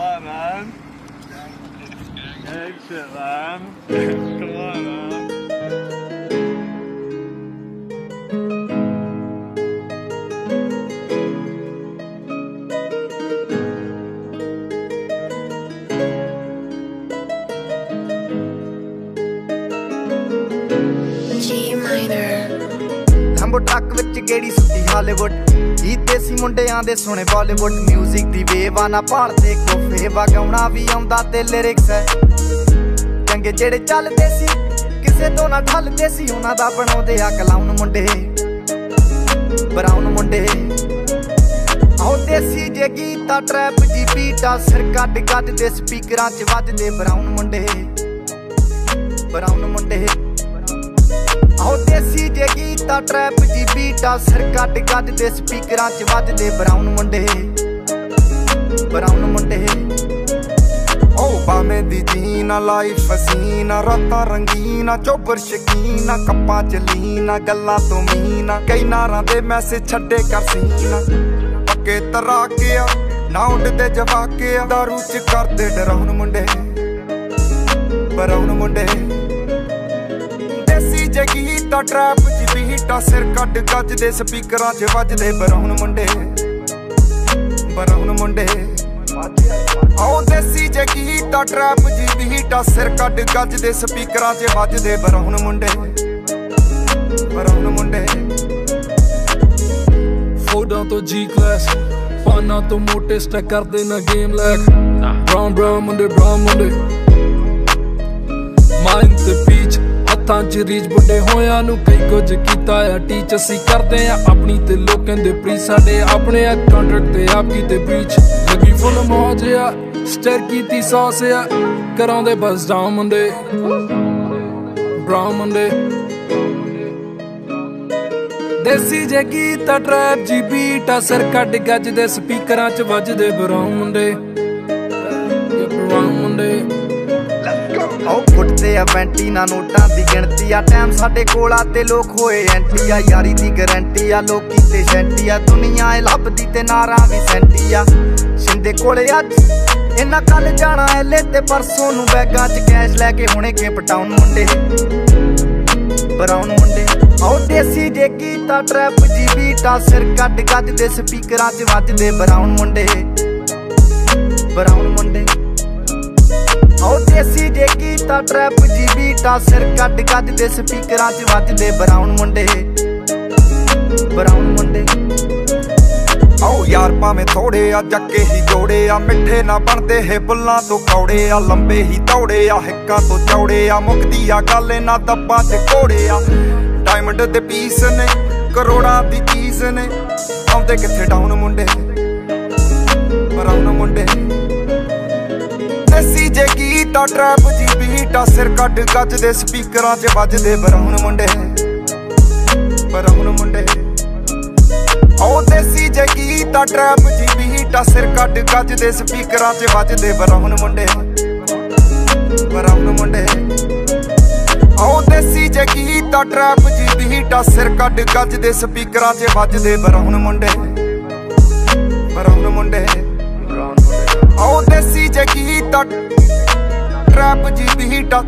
on, man. Shit, man. Come on, Lambo truck ਵਿੱਚ ਗੇੜੀ ਸੁੱਤੀ ਹਾਲੀਵੁੱਡ ਇਹ ਦੇਸੀ ਮੁੰਡਿਆਂ ਦੇ ਸੁਣੇ ਬਾਲੀਵੁੱਡ 뮤직 ਦੀ ਵੇਵ ਆ ਨਾ ਭਾਲਦੇ ਕੋਫੇ ਵਗਾਉਣਾ ਵੀ ਆਉਂਦਾ ਤੇ ਲਿਰਿਕਸ ਹੈ ਚੰਗੇ ਜਿਹੜੇ ਚੱਲਦੇ ਸੀ, ਕਿਸੇ ਤੋਂ ਨਾ ਢਲਦੇ ਸੀ, ਉਹਨਾਂ ਦਾ ਬਣਾਉਂਦੇ ਆ ਕਲਾਉਨ ਮੁੰਡੇ। ਬਰਾਉਨ ਮੁੰਡੇ। ਆਹ ਦੇਸੀ ਜੇ ਗੀਤਾ ਟਰੈਪ ਜੀ ਬੀਟਾ ਸਿਰ ਕੱਢ ਕੱਢ ਦੇ ਸਪੀਕਰਾਂ 'ਚ ਵੱਜਦੇ ਬਰਾਉਨ ਮੁੰਡੇ। ਬਰਾਉਨ ਮੁੰਡੇ। ਆਹ ਦੇਸੀ ਜੇ ਗੀਤਾ ਟਰੈਪ ਜੀ ਬੀਟਾ ਸਿਰ ਕੱਢ ਕੱਢ ਦੇ ਸਪੀਕਰਾਂ 'ਚ ਵੱਜਦੇ ਬਰਾਉਨ ਮੁੰਡੇ। ਬਰਾਉਨ ਮੁੰਡੇ। ਓ ਬਾਵੇਂ ਦੀ ਜੀਨਾ ਲਾਈਫ ਹਸੀਨਾ ਰਾਤਾਂ ਰੰਗੀਨਾ ਚੋਬਰ ਸ਼ਕੀਨਾ ਕੱਪਾਂ ਚ ਲੀਨਾ ਗੱਲਾਂ ਤੋਂ ਮੀਨਾ ਕਈ ਨਾਰਾਂ ਦੇ ਮੈਸੇਜ ਛੱਡੇ ਕਰ ਸੀਨਾ ਪੱਕੇ ਤਰਾ ਨਾ ਉੱਡਦੇ ਜਵਾਕੇ ਦਾਰੂ ਚ ਕਰਦੇ ਡਰਾਉਣ ਮੁੰਡੇ। ਬਰਾਉਣ ਮੁੰਡੇ। ਦੇਸੀ ਜਗੀ ਤਾਂ ਟਰੈਪ ਬੀਟਾ ਸਿਰ ਕੱਢ ਗੱਜ ਦੇ ਸਪੀਕਰਾਂ 'ਚ ਵੱਜਦੇ ਬਰਾਉਣ ਮੁੰਡੇ। ਬਰਾਉਣ ਮੁੰਡੇ। ਆਓ ਦੇਸੀ ਜਗੀ ਤਾਂ ਟਰੈਪ ਜੀ ਬੀਟਾ ਸਿਰ ਕੱਢ ਗੱਜ ਦੇ ਸਪੀਕਰਾਂ 'ਚ ਵੱਜਦੇ ਬਰਾਉਣ ਮੁੰਡੇ। ਬਰਾਉਣ ਮੁੰਡੇ। ਫੋਡਾਂ ਤੋਂ ਜੀ ਕਲਾਸ ਪਾਨਾ ਤੋਂ ਮੋਟੇ ਸਟੈਕ ਕਰਦੇ ਨਾ ਗੇਮ ਲੈਕ ਬ੍ਰਾਊਨ ਬ੍ਰਾਊਨ ਮੁੰਡੇ ਬ੍ਰਾਊਨ ਮੁੰਡੇ। ਹੱਥਾਂ 'ਚ ਰੀਚ ਬੁੱਢੇ ਹੋਇਆਂ ਨੂੰ ਕਈ ਕੁਝ ਕੀਤਾ ਆ। ਟੀਚ ਅਸੀਂ ਕਰਦੇ ਆ, ਆਪਣੀ ਤੇ ਲੋਕਾਂ ਦੇ ਪ੍ਰੀ ਸਾਡੇ ਆਪਣੇ ਆ ਕੰਟਰੈਕਟ ਤੇ ਆਪ ਕੀਤੇ ਬ੍ਰੀਚ ਲੱਗੀ ਫੁੱਲ ਮੌਜ ਆ ਸਟਰ ਕੀਤੀ ਸੌਸ ਆ। ਕਰਾਉਂਦੇ ਬਸ ਡਾਊਨ ਮੁੰਡੇ ਬ੍ਰਾਊਨ ਮੁੰਡੇ ਦੇਸੀ ਜੇ ਗੀਤ ਟਰੈਪ ਜੀ ਬੀਟ ਅਸਰ ਕੱਢ ਗੱਜ ਦੇ, ਸਪੀਕਰਾਂ 'ਚ ਵੱਜਦੇ ਬਰਾਉਨ ਮੁੰਡੇ ਆ ਵੈਂਟੀ ਨਾ ਨੋਟਾਂ ਦੀ ਗਿਣਤੀ ਆ। ਟਾਈਮ ਸਾਡੇ ਕੋਲ ਆ ਤੇ ਲੋਕ ਹੋਏ ਐਂਟੀ ਆ। ਯਾਰੀ ਦੀ ਗਾਰੰਟੀ ਆ, ਲੋਕੀ ਤੇ ਸ਼ੈਂਟੀ ਆ। ਦੁਨੀਆ ਇਹ ਲੱਭਦੀ ਤੇ ਨਾਰਾਂ ਵੀ ਸੈਂਟੀ ਆ। ਸ਼ਿੰਦੇ ਕੋਲੇ ਅੱਜ ਇਹਨਾਂ ਕੱਲ ਜਾਣਾ ਐਲੇ ਤੇ ਪਰਸੋਂ ਨੂੰ ਬੈਗਾਂ 'ਚ ਕੈਸ਼ ਲੈ ਕੇ ਹੁਣੇ ਕੇ ਪਟਾਉਣ ਮੁੰਡੇ। ਬਰਾਉਨ ਮੁੰਡੇ। ਆਹ ਦੇਸੀ ਜੇ ਕੀਤਾ ਟਰੈਪ ਜੀ ਬੀਟਾ ਸਿਰ ਕੱਢ ਗੱਜ ਸਪੀਕਰਾਂ 'ਚ ਵੱਜਦੇ ਬਰਾਉਣ ਮੁੰਡੇ। ਬਰਾਉਨ ਮੁੰਡੇ। ਕੀਤਾ ਟਰੈਪ ਜੀ ਬੀਟਾ ਸਿਰ ਕੱਢ ਗੱਜ ਦੇ ਸਪੀਕਰਾਂ 'ਚ ਵੱਜਦੇ ਬਰਾਉਨ ਮੁੰਡੇ। ਬਰਾਉਨ ਮੁੰਡੇ। ਆਓ ਯਾਰ ਭਾਵੇਂ ਥੋੜੇ ਆ ਜੱਕੇ ਹੀ ਜੋੜੇ ਆ, ਮਿੱਠੇ ਨਾ ਬਣਦੇ ਹੈ ਬੁੱਲਾਂ ਤੋਂ ਕੌੜੇ ਆ, ਲੰਬੇ ਹੀ ਦੌੜੇ ਆ, ਹਿੱਕਾਂ ਤੋਂ ਚੌੜੇ ਆ ਮੁਕਦੀ ਆ, ਗੱਲ ਇਹਨਾਂ ਦੱਬਾਂ 'ਚ ਕੋੜੇ ਆ। ਡਾਇਮੰਡ ਦੇ ਪੀਸ ਨੇ, ਕਰੋੜਾਂ ਦੀ ਚੀਜ਼ ਨੇ, ਆਉਂਦੇ ਕਿੱਥੇ ਡਾਊਨ ਮੁੰਡੇ? ਬਰਾਉਨ ਮੁੰਡੇ। ਜੇ ਗੀਤਾ ਟਰੈਪ ਜੀ ਬੀਟਾ ਸਿਰ ਕੱਢ ਗੱਜ ਦੇ ਸਪੀਕਰਾਂ 'ਚ ਵੱਜਦੇ ਬਰਾਉਨ ਮੁੰਡੇ। ਬਰਾਉਨ ਮੁੰਡੇ। ਆਓ ਦੇਸੀ ਜੇ ਗੀਤਾ ਟਰੈਪ ਜੀ ਬੀਟਾ ਸਿਰ ਕੱਢ ਗੱਜ ਦੇ ਸਪੀਕਰਾਂ 'ਚ ਵੱਜਦੇ ਬਰਾਉਨ ਮੁੰਡੇ। ਬਰਾਉਨ ਮੁੰਡੇ। ਆਓ ਦੇਸੀ ਜੇ ਗੀਤਾ ਟਰੈਪ ਜੀ ਬੀਟਾ ਸਿਰ ਕੱਢ ਗੱਜ ਦੇ ਸਪੀਕਰਾਂ 'ਚ ਵੱਜਦੇ ਬਰਾਉਨ ਮੁੰਡੇ। ਬਰਾਉਨ ਮੁੰਡੇ। ਆਓ ਦੇਸੀ ਜੇ ਗੀਤਾ ਟਰੈਪ ਜੀ ਬੀਟਾ